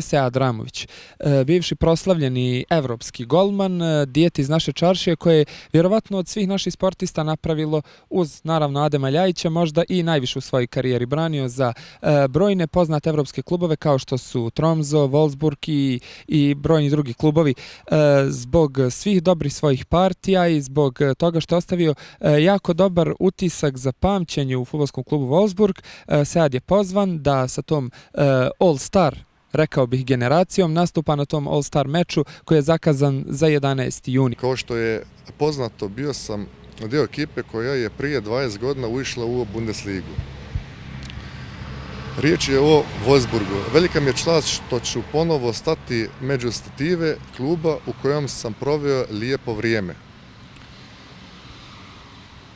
Se Adramović, e, bivši proslavljeni evropski golman, e, dijete iz naše čaršije koje je vjerovatno od svih naših sportista napravilo uz naravno Adema Ljajića možda i najviše u svojoj karijeri branio za e, brojne poznate evropske klubove kao što su Tromzo, Wolfsburg i, i brojni drugi klubovi e, zbog svih dobrih svojih partija i zbog toga što je ostavio jako dobar utisak za pamćenje u futbolskom klubu Wolfsburg. Sead je pozvan da sa tom All-Star rekao bih, generacijom, nastupa na tom All-Star meču koji je zakazan za 11. juni. Kao što je poznato, bio sam dio ekipe koja je prije 20 godina ušla u Bundesligu. Riječ je o Wolfsburgu. Velika mi je čast što ću ponovo stati među stative kluba u kojem sam proveo lijepo vrijeme.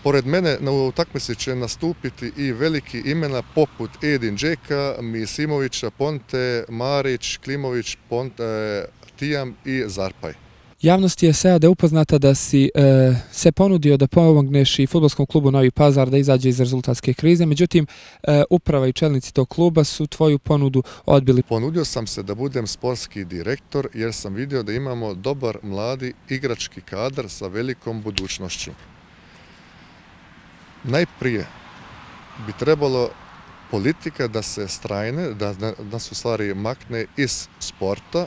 Pored mene na utakmici će nastupiti i veliki imena poput Edin Džeka, Misimovića, Ponte, Marić, Klimović, Ponte, Tijam i Zarpaj. Javnost je sada upoznata da si e, se ponudio da pomogneš i futbolskom klubu Novi Pazar da izađe iz rezultatske krize, međutim e, uprava i čelnici tog kluba su tvoju ponudu odbili. Ponudio sam se da budem sportski direktor jer sam vidio da imamo dobar mladi igrački kadar sa velikom budućnošću najprije bi trebalo politika da se strajne, da, da u stvari makne iz sporta,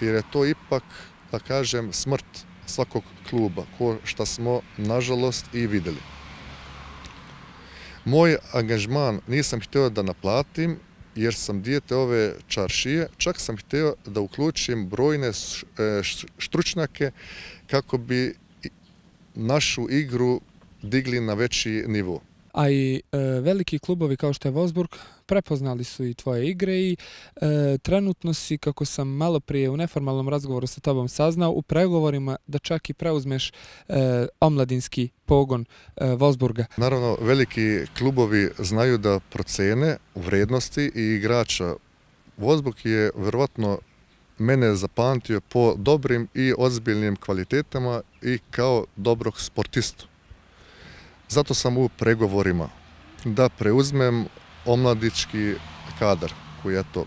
jer je to ipak, da kažem, smrt svakog kluba, ko što smo, nažalost, i videli. Moj angažman nisam htio da naplatim, jer sam dijete ove čaršije, čak sam htio da uključim brojne e, stručnjake štručnjake kako bi našu igru digli na veći nivo. A i e, veliki klubovi kao što je Wolfsburg prepoznali su i tvoje igre i e, trenutno si, kako sam malo prije u neformalnom razgovoru sa tobom saznao, u pregovorima da čak i preuzmeš e, omladinski pogon e, Wolfsburga. Naravno, veliki klubovi znaju da procene vrednosti i igrača. Wolfsburg je verovatno mene zapamtio po dobrim i ozbiljnim kvalitetama i kao dobrog sportistu. Zato sam u pregovorima da preuzmem omladički kadar koji je to,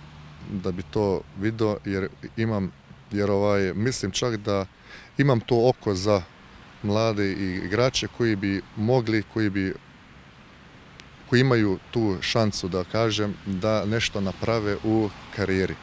da bi to vidio jer imam, jer ovaj, mislim čak da imam to oko za mlade igrače koji bi mogli, koji bi koji imaju tu šansu da kažem da nešto naprave u karijeri.